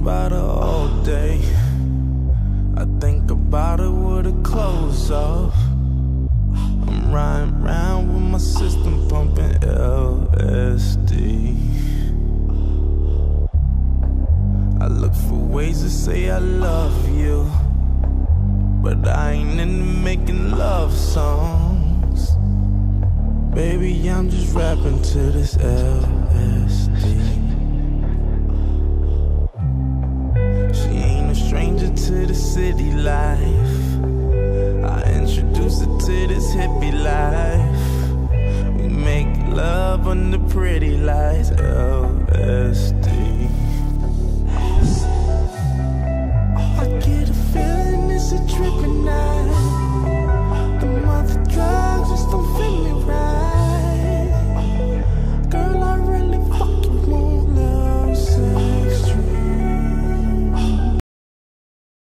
about her all day. I think about her with her clothes off. I'm riding round with my system pumping LSD. I look for ways to say I love you, but I ain't into making love songs. Baby, I'm just rapping to this L. to the city life. I introduced her to this hippie life. We make love under pretty lights, LSD.